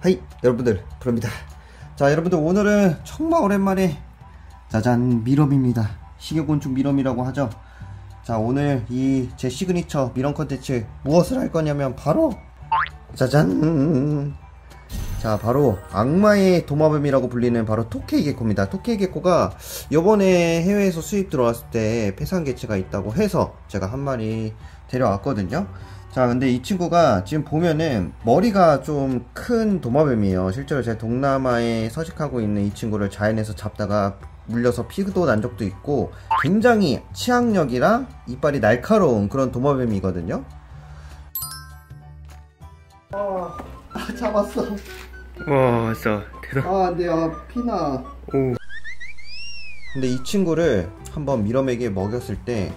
hi 여러분들. 브르입니다. 자 여러분들 오늘은 정말 오랜만에 짜잔 mealworm입니다. 식용곤충 mealworm이라고 하죠. 자 오늘 이 제 signature mealworm 컨텐츠 무엇을 할 거냐면 바로 짜잔. 자 바로 악마의 도마뱀이라고 불리는 바로 tokay gecko입니다. tokay gecko가 요번에 해외에서 수입 들어왔을 때 폐상 개체가 있다고 해서 제가 한 마리 데려왔거든요 자 근데 이 친구가 지금 보면은 머리가 좀 큰 도마뱀이에요. 실제로 제 동남아에 서식하고 있는 이 친구를 자연에서 잡다가 물려서 피도 난 적도 있고 굉장히 치악력이랑 이빨이 날카로운 그런 도마뱀이거든요. 아, 아 잡았어. 와 진짜 대단. 아 안돼요 아, 피나. 오. 근데 이 친구를 한번 미럼에게 먹였을 때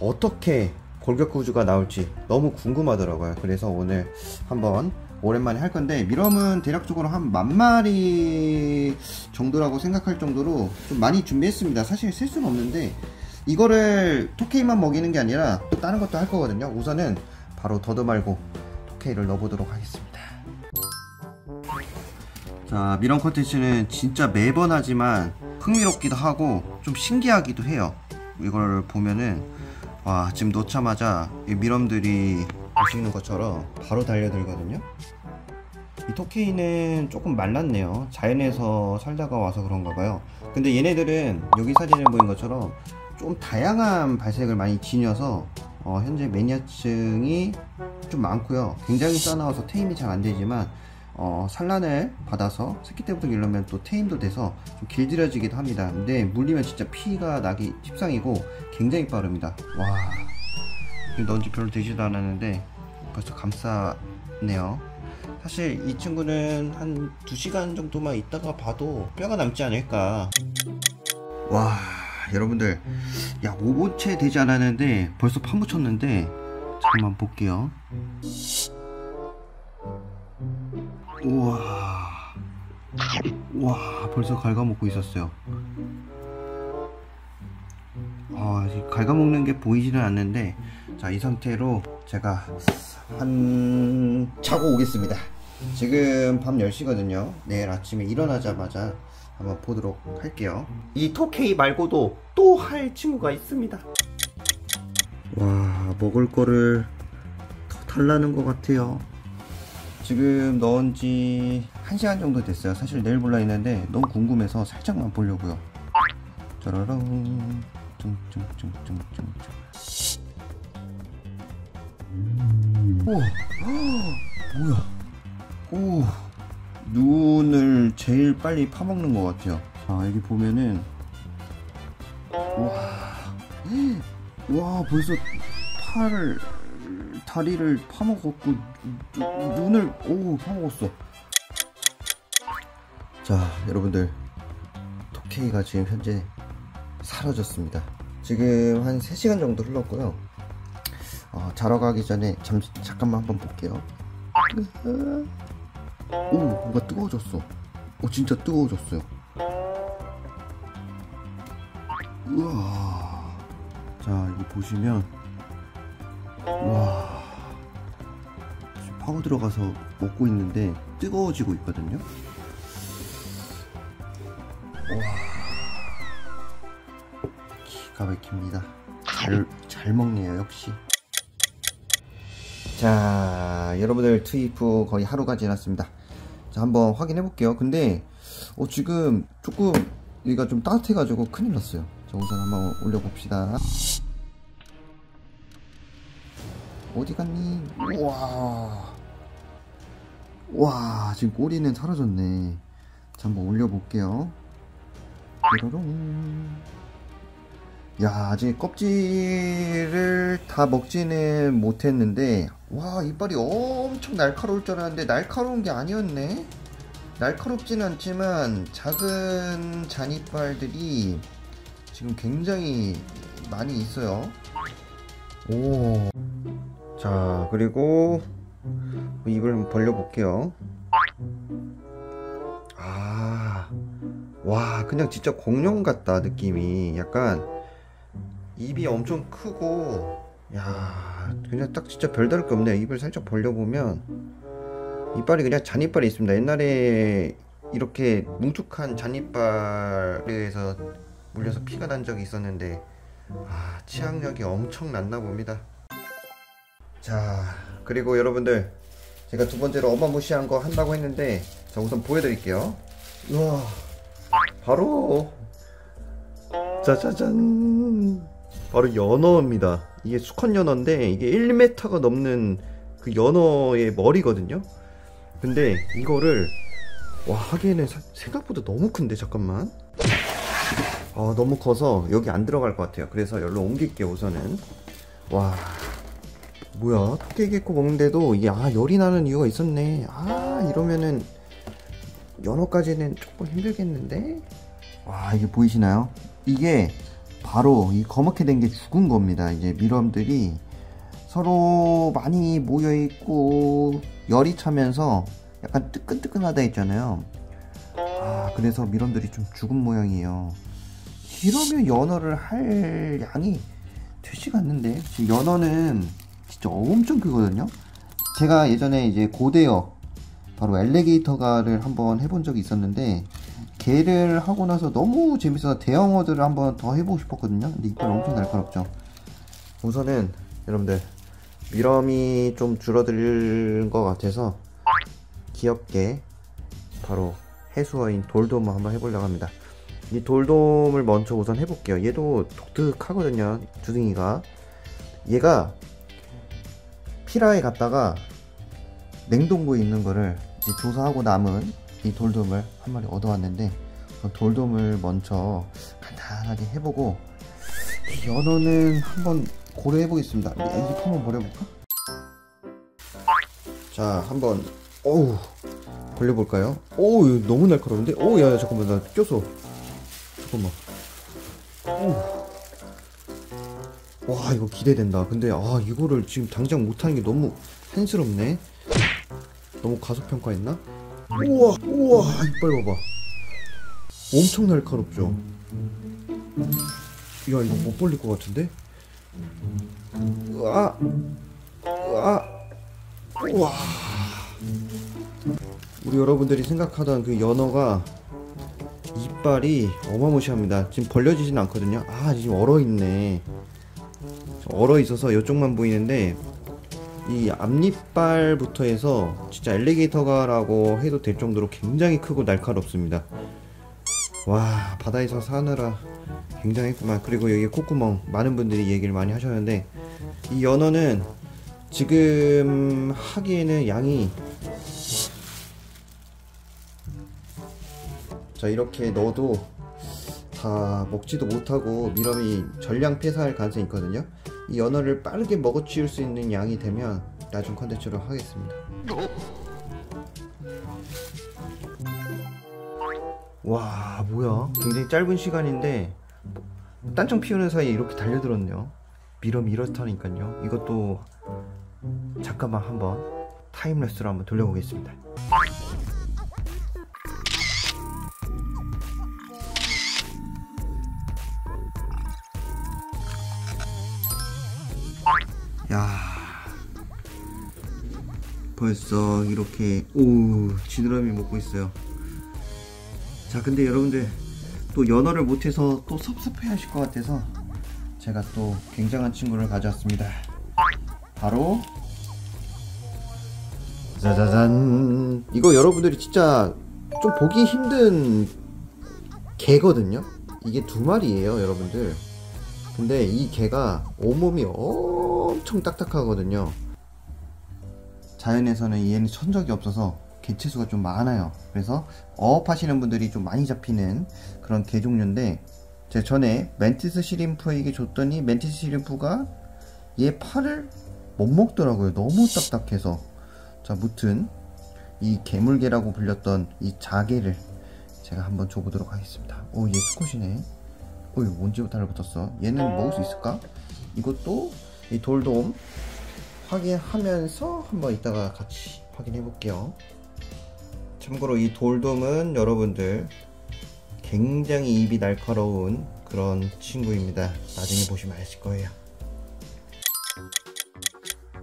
어떻게 골격구조가 나올지 너무 궁금하더라고요. 그래서 오늘 한번 오랜만에 할 건데 미럼은 대략적으로 한 만 마리 정도라고 생각할 정도로 좀 많이 준비했습니다. 사실 쓸 수는 없는데 이거를 토케이만 먹이는 게 아니라 또 다른 것도 할 거거든요. 우선은 바로 더도 말고 토케이를 넣어보도록 하겠습니다. 자 미럼 컨텐츠는 진짜 매번 하지만 흥미롭기도 하고 좀 신기하기도 해요. 이걸 보면은 와 지금 놓자마자 이 미럼들이 보시는 것처럼 바로 달려들거든요? 이 토케이는 조금 말랐네요. 자연에서 살다가 와서 그런가 봐요. 근데 얘네들은 여기 사진에 보인 것처럼 좀 다양한 발색을 많이 지녀서 어, 현재 매니아층이 좀 많고요. 굉장히 싸나워서 테임이 잘 안되지만 어, 산란을 받아서 새끼 때부터 길러면 또 테임도 돼서 좀 길들여지기도 합니다. 근데 물리면 진짜 피가 나기 십상이고 굉장히 빠릅니다. 와. 이거 넣은 지 별로 되지도 않았는데 벌써 감싸네요. 사실 이 친구는 한 2시간 정도만 있다가 봐도 뼈가 남지 않을까. 와 여러분들. 야 5분채 되지 않았는데 벌써 파묻혔는데 잠깐만 볼게요 우와. 와 벌써 갉아먹고 있었어요. 아 갉아먹는 게 보이지는 않는데 자 이 상태로 제가 한 자고 오겠습니다. 지금 밤 10시거든요. 내일 아침에 일어나자마자 한번 보도록 할게요. 이 토케이 말고도 또 할 친구가 있습니다. 와 먹을 거를 더 달라는 것 같아요 지금 넣은 지 1시간 정도 됐어요. 사실 내일 볼라 했는데 너무 궁금해서 살짝만 보려고요. 짜라랑 쭝쭝쭝쭝쭝쭝 오, 뭐야? 오. 눈을 제일 빨리 파먹는 것 같아요. 아 여기 보면은 와, 와 벌써 팔을 다리를 파먹었고 눈을 오 파먹었어. 자 여러분들. 토케이가 지금 현재 사라졌습니다. 지금 한 3시간 정도 흘렀고요. 어, 자러 가기 전에 잠, 잠깐만 한번 볼게요. 오 뭔가 뜨거워졌어. 오 진짜 뜨거워졌어요. 우와. 자 여기 보시면 와 파고 들어가서 먹고 있는데 뜨거워지고 있거든요. 와 기가 막힙니다. 잘, 잘 먹네요 역시. 자 여러분들 트위프 거의 하루가 지났습니다. 자 한번 확인해 볼게요. 근데 어, 지금 조금 여기가 좀 따뜻해 가지고 큰일 났어요. 자 우선 한번 올려 봅시다 어디 갔니? 우와. 와 지금 꼬리는 사라졌네. 자 한번 올려 볼게요. 뾰로롱. 야 아직 껍질을 다 먹지는 못했는데 와 이빨이 엄청 날카로울 줄 알았는데 날카로운 게 아니었네. 날카롭지는 않지만 작은 잔이빨들이 지금 굉장히 많이 있어요. 오 자 그리고 입을 벌려 볼게요 아 와 그냥 진짜 공룡 같다 느낌이 약간 입이 엄청 크고 야 그냥 딱 진짜 별다를 게 없네요 입을 살짝 벌려보면 이빨이 그냥 잔이빨이 있습니다. 옛날에 이렇게 뭉툭한 잔이빨에서 물려서 피가 난 적이 있었는데 아, 치악력이 엄청 났나 봅니다. 자, 그리고 여러분들 제가 두 번째로 어마무시한 거 한다고 했는데 자 우선 보여드릴게요. 우와, 바로 짜자잔, 바로 연어입니다. 이게 수컷 연어인데 이게 1m가 넘는 그 연어의 머리거든요. 근데 이거를 와 하기에는 사- 생각보다 너무 큰데 잠깐만. 아 너무 커서 여기 안 들어갈 것 같아요. 그래서 여기로 옮길게요 우선은. 와 뭐야 토끼 개코 먹는데도 이게 아 열이 나는 이유가 있었네. 아 이러면은 연어까지는 조금 힘들겠는데. 와 이게 보이시나요? 이게 바로 이 거먹게 된 게 죽은 겁니다. 이제 밀웜들이 서로 많이 모여 있고 열이 차면서 약간 뜨끈뜨끈하다 했잖아요. 아 그래서 밀웜들이 좀 죽은 모양이에요. 이러면 연어를 할 양이 되지가 않는데 지금 연어는 진짜 엄청 크거든요. 제가 예전에 이제 고대어 바로 엘리게이터가를 한번 해본 적이 있었는데 개를 하고 나서 너무 재밌어서 대형어들을 한번 더 해보고 싶었거든요. 근데 이빨 엄청 날카롭죠. 우선은 여러분들 미럼이 좀 줄어들 것 같아서 귀엽게 바로 해수어인 돌돔을 한번 해보려고 합니다. 이 돌돔을 먼저 우선 해볼게요. 얘도 독특하거든요. 주둥이가. 얘가 피라에 갔다가 냉동고에 있는 거를 조사하고 남은 이 돌돔을 한 마리 얻어왔는데 그 돌돔을 먼저 간단하게 해보고 이 연어는 한번 고려해 보겠습니다. 애기 한번 버려볼까? 자, 한번 어우 벌려볼까요? 오우 이거 너무 날카로운데? 오우 야야 잠깐만 나 껴서 잠깐만 오우 와 이거 기대된다 근데 아 이거를 지금 당장 못하는 게 너무 한스럽네 너무 과소평가했나? 우와 우와 이빨 봐봐 엄청 날카롭죠 야 이거 못 벌릴 것 같은데? 으아 으아 우와 우리 여러분들이 생각하던 그 연어가 이빨이 어마무시합니다. 지금 벌려지진 않거든요. 아, 지금 얼어 있네. 얼어 있어서 이쪽만 보이는데 이 앞니빨부터 해서 진짜 엘리게이터가라고 해도 될 정도로 굉장히 크고 날카롭습니다. 와, 바다에서 사느라 굉장했구만. 그리고 여기 콧구멍 많은 분들이 얘기를 많이 하셨는데 이 연어는 지금 하기에는 양이 자 이렇게 넣어도 다 먹지도 못하고 미럼이 전량 폐사할 가능성이 있거든요 이 연어를 빠르게 먹어치울 수 있는 양이 되면 나중 컨텐츠로 하겠습니다. 와 뭐야? 굉장히 짧은 시간인데 딴청 피우는 사이에 이렇게 달려들었네요. 미럼이 이렇다니까요. 이것도 잠깐만 한번 타임랩스로 한번 돌려보겠습니다 야. 벌써 이렇게 오 지느러미 먹고 있어요. 자 근데 여러분들 또 연어를 못해서 또 섭섭해 하실 것 같아서 제가 또 굉장한 친구를 가져왔습니다. 바로 짜자잔. 이거 여러분들이 진짜 좀 보기 힘든 개거든요? 이게 두 마리예요 여러분들 근데 이 개가 온몸이 엄청 딱딱하거든요. 자연에서는 얘는 천 적이 없어서 개체수가 좀 많아요. 그래서 어업하시는 분들이 좀 많이 잡히는 그런 개 종류인데 제가 전에 멘티스 시림프에게 줬더니 멘티스 시림프가 얘 팔을 못 먹더라고요. 너무 딱딱해서. 자, 무튼 이 개물개라고 불렸던 이 자개를 제가 한번 줘보도록 하겠습니다. 오, 얘 수컷이네. 어이 언제부터 달라붙었어 얘는 먹을 수 있을까? 이것도 이 돌돔 확인하면서 한번 이따가 같이 확인해 볼게요 참고로 이 돌돔은 여러분들 굉장히 입이 날카로운 그런 친구입니다 나중에 보시면 아실 거예요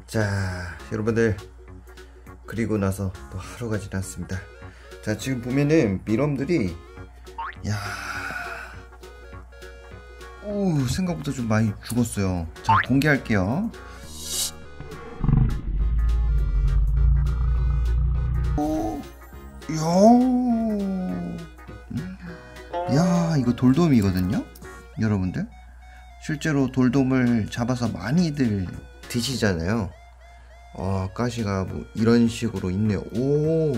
자 여러분들 그리고 나서 또 하루가 지났습니다. 자, 지금 보면은 미럼들이 야. 오, 생각보다 좀 많이 죽었어요. 자, 공개할게요. 오, 야. 야, 이거 돌돔이거든요? 여러분들. 실제로 돌돔을 잡아서 많이들 드시잖아요. 아, 가시가 뭐 이런 식으로 있네요. 오.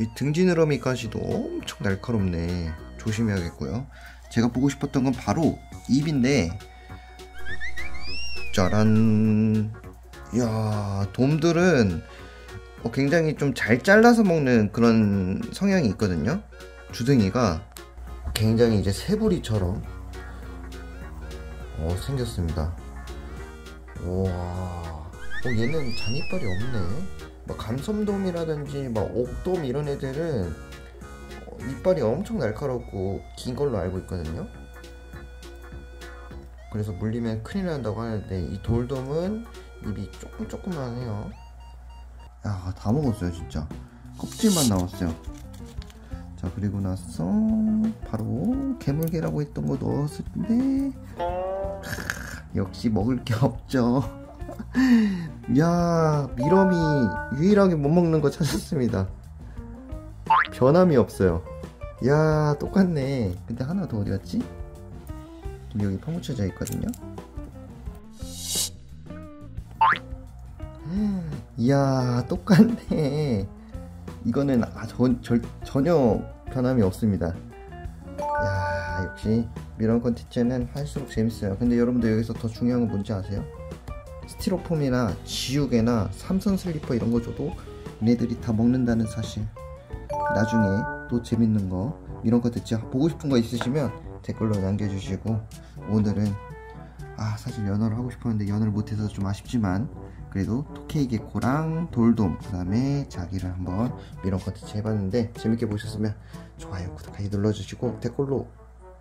이 등지느러미 가시도 엄청 날카롭네. 조심해야겠고요. 제가 보고 싶었던 건 바로 입인데, 짜란. 이야, 돔들은 어, 굉장히 좀 잘 잘라서 먹는 그런 성향이 있거든요. 주둥이가 굉장히 이제 새부리처럼 어, 생겼습니다. 우와. 어, 얘는 잔이빨이 없네. 막 감섬돔이라든지 막 옥돔 이런 애들은 어, 이빨이 엄청 날카롭고 긴 걸로 알고 있거든요. 그래서 물리면 큰일 난다고 하는데 이 돌돔은 입이 조금 조금만 해요. 야, 다 먹었어요, 진짜. 껍질만 나왔어요. 자, 그리고 나서 바로 개물개라고 했던 거 넣었을 때 역시 먹을 게 없죠. 야, 미럼이 유일하게 못 먹는 거 찾았습니다. 변함이 없어요. 야, 똑같네. 근데 하나 더 어디 갔지? 여기 파묻혀져 있거든요. 이야, 똑같네. 이거는 아, 전, 절, 전혀 변함이 없습니다. 야, 역시 미런 컨텐츠는 할수록 재밌어요. 근데 여러분들 여기서 더 중요한 건 뭔지 아세요? 스티로폼이나 지우개나 삼선 슬리퍼 이런 거 줘도 얘네들이 다 먹는다는 사실. 나중에 또 재밌는 거 이런 컨텐츠 보고 싶은 거 있으시면 댓글로 남겨주시고 오늘은 아 사실 연어를 하고 싶었는데 연어를 못해서 좀 아쉽지만 그래도 토케이 개코랑 돌돔 그 다음에 자기를 한번 미런 컨텐츠 해봤는데 재밌게 보셨으면 좋아요 구독하기 눌러주시고 댓글로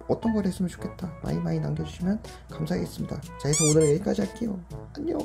어떤 걸 했으면 좋겠다 많이 많이 남겨주시면 감사하겠습니다. 자 해서 오늘은 여기까지 할게요. 안녕